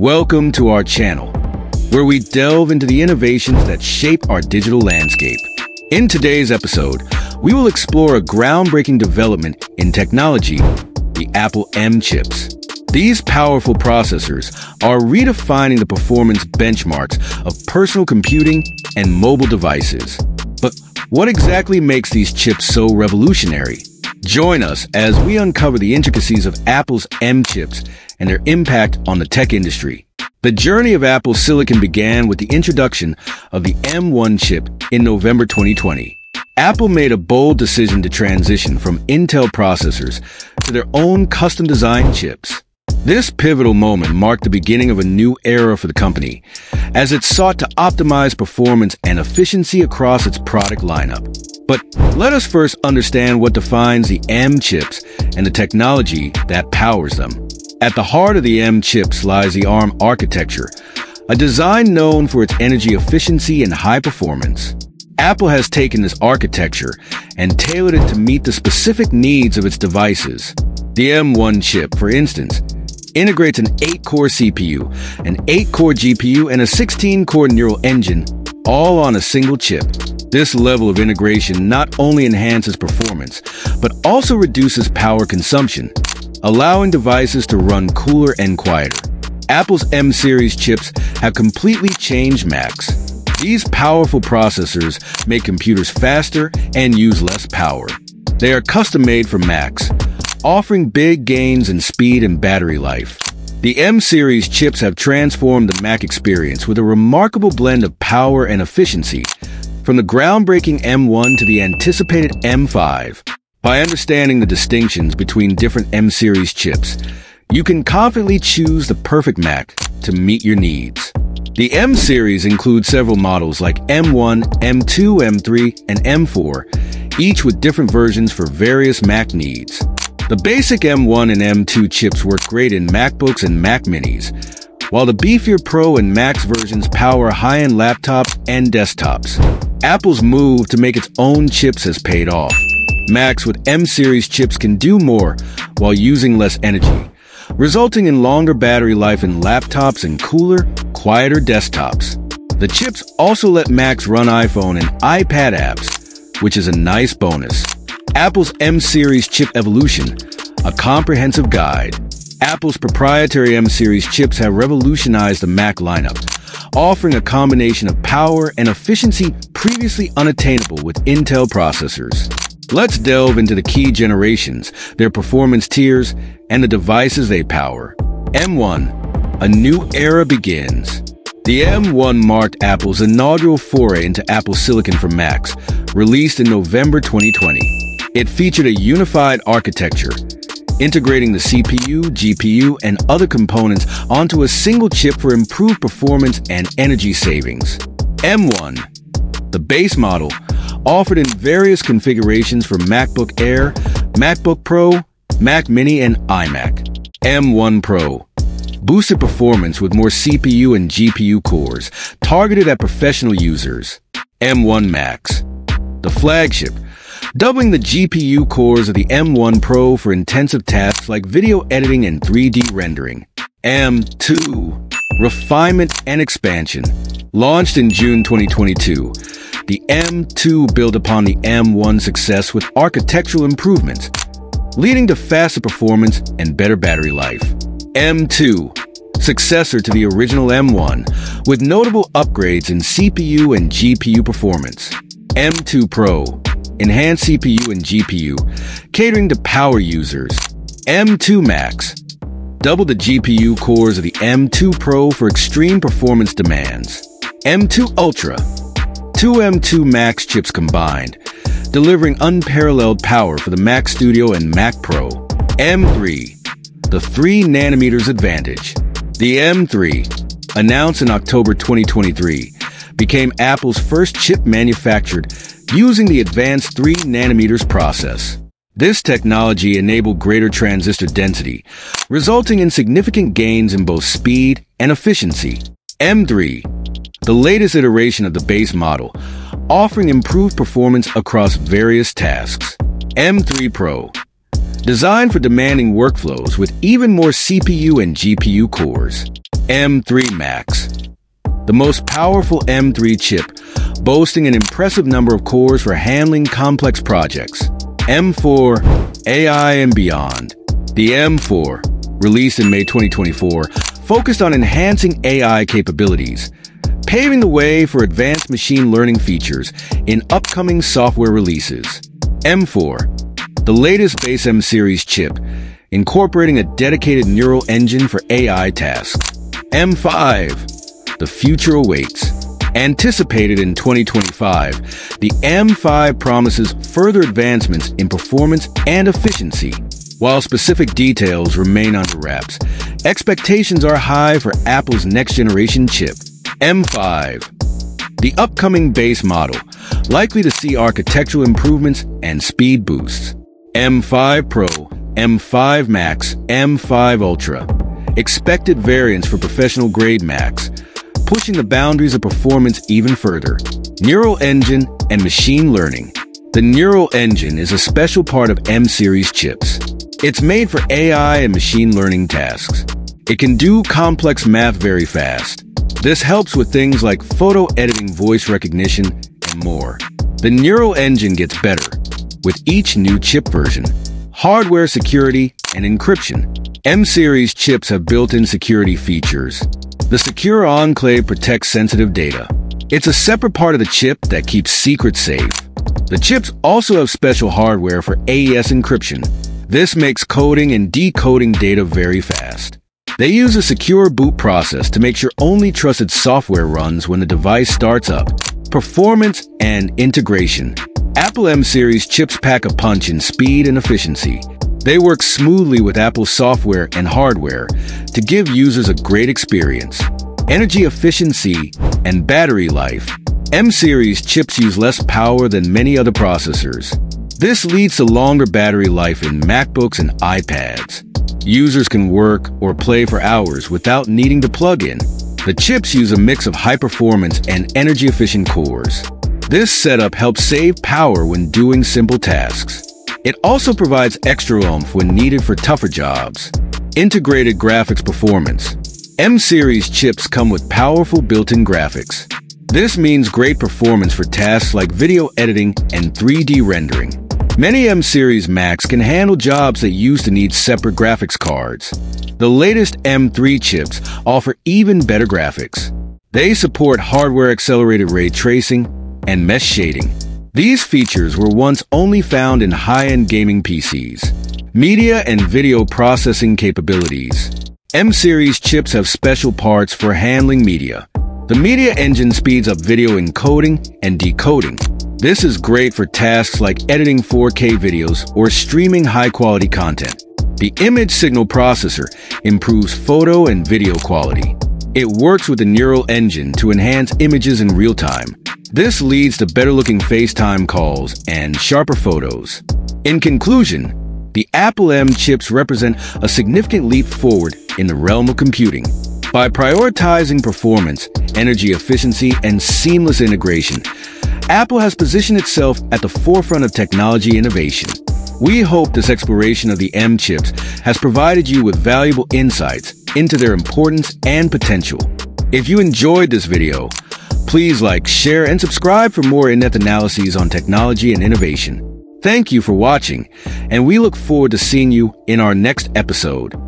Welcome to our channel, where we delve into the innovations that shape our digital landscape. In today's episode, we will explore a groundbreaking development in technology, the Apple M chips. These powerful processors are redefining the performance benchmarks of personal computing and mobile devices. But what exactly makes these chips so revolutionary? Join us as we uncover the intricacies of Apple's M chips and their impact on the tech industry. The journey of Apple Silicon began with the introduction of the M1 chip in November 2020. Apple made a bold decision to transition from Intel processors to their own custom designed chips. This pivotal moment marked the beginning of a new era for the company, as it sought to optimize performance and efficiency across its product lineup. But let us first understand what defines the M chips and the technology that powers them. At the heart of the M chips lies the ARM architecture, a design known for its energy efficiency and high performance. Apple has taken this architecture and tailored it to meet the specific needs of its devices. The M1 chip, for instance, integrates an 8-core CPU, an 8-core GPU, and a 16-core neural engine, all on a single chip. This level of integration not only enhances performance, but also reduces power consumption, allowing devices to run cooler and quieter. Apple's M series chips have completely changed Macs. These powerful processors make computers faster and use less power. They are custom made for Macs, offering big gains in speed and battery life. The M series chips have transformed the Mac experience with a remarkable blend of power and efficiency, from the groundbreaking M1 to the anticipated M5. By understanding the distinctions between different M series chips, you can confidently choose the perfect Mac to meet your needs. The M series includes several models like M1, M2, M3, and M4, each with different versions for various Mac needs. The basic M1 and M2 chips work great in MacBooks and Mac Minis, while the beefier Pro and Max versions power high-end laptops and desktops. Apple's move to make its own chips has paid off. Macs with M-series chips can do more while using less energy, resulting in longer battery life in laptops and cooler, quieter desktops. The chips also let Macs run iPhone and iPad apps, which is a nice bonus. Apple's M-series chip evolution, a comprehensive guide. Apple's proprietary M-series chips have revolutionized the Mac lineup, offering a combination of power and efficiency previously unattainable with Intel processors. Let's delve into the key generations, their performance tiers, and the devices they power. M1, a new era begins. The M1 marked Apple's inaugural foray into Apple Silicon for Macs, released in November 2020. It featured a unified architecture, integrating the CPU, GPU, and other components onto a single chip for improved performance and energy savings. M1, the base model, offered in various configurations for MacBook Air, MacBook Pro, Mac Mini, and iMac. M1 Pro boosted performance with more CPU and GPU cores targeted at professional users. M1 Max, the flagship, doubling the GPU cores of the M1 Pro for intensive tasks like video editing and 3D rendering. M2, refinement and expansion, launched in June 2022 the M2 built upon the M1 success with architectural improvements, leading to faster performance and better battery life. M2, successor to the original M1, with notable upgrades in CPU and GPU performance. M2 Pro, enhanced CPU and GPU, catering to power users. M2 Max, double the GPU cores of the M2 Pro for extreme performance demands. M2 Ultra, two M2 Max chips combined, delivering unparalleled power for the Mac Studio and Mac Pro. M3, the 3 nanometers advantage. The M3, announced in October 2023, became Apple's first chip manufactured using the advanced 3 nanometers process. This technology enabled greater transistor density, resulting in significant gains in both speed and efficiency. M3, the latest iteration of the base model, offering improved performance across various tasks. M3 Pro, designed for demanding workflows with even more CPU and GPU cores. M3 Max. The most powerful M3 chip, boasting an impressive number of cores for handling complex projects. M4, AI and beyond. The M4, released in May 2024, focused on enhancing AI capabilities, paving the way for advanced machine learning features in upcoming software releases. M4, the latest base M series chip, incorporating a dedicated neural engine for AI tasks. M5, the future awaits. Anticipated in 2025, the M5 promises further advancements in performance and efficiency. While specific details remain under wraps, expectations are high for Apple's next generation chip, M5. The upcoming base model, likely to see architectural improvements and speed boosts. M5 Pro, M5 Max, M5 Ultra. Expected variants for professional grade Macs, pushing the boundaries of performance even further. Neural Engine and Machine Learning. The Neural Engine is a special part of M-series chips. It's made for AI and machine learning tasks. It can do complex math very fast. This helps with things like photo editing, voice recognition, and more. The Neural Engine gets better with each new chip version. Hardware security and encryption. M-series chips have built-in security features. The Secure Enclave protects sensitive data. It's a separate part of the chip that keeps secrets safe. The chips also have special hardware for AES encryption, this makes coding and decoding data very fast. They use a secure boot process to make sure only trusted software runs when the device starts up. Performance and integration. Apple M series chips pack a punch in speed and efficiency. They work smoothly with Apple software and hardware to give users a great experience. Energy efficiency and battery life. M series chips use less power than many other processors. This leads to longer battery life in MacBooks and iPads. Users can work or play for hours without needing to plug in. The chips use a mix of high performance and energy efficient cores. This setup helps save power when doing simple tasks. It also provides extra oomph when needed for tougher jobs. Integrated graphics performance. M-series chips come with powerful built-in graphics. This means great performance for tasks like video editing and 3D rendering. Many M-series Macs can handle jobs that used to need separate graphics cards. The latest M3 chips offer even better graphics. They support hardware-accelerated ray tracing and mesh shading. These features were once only found in high-end gaming PCs. Media and video processing capabilities. M-series chips have special parts for handling media. The media engine speeds up video encoding and decoding, this is great for tasks like editing 4K videos or streaming high-quality content. The image signal processor improves photo and video quality. It works with the neural engine to enhance images in real time. This leads to better-looking FaceTime calls and sharper photos. In conclusion, the Apple M chips represent a significant leap forward in the realm of computing. By prioritizing performance, energy efficiency, and seamless integration, Apple has positioned itself at the forefront of technology innovation. We hope this exploration of the M chips has provided you with valuable insights into their importance and potential. If you enjoyed this video, please like, share, and subscribe for more in-depth analyses on technology and innovation. Thank you for watching, and we look forward to seeing you in our next episode.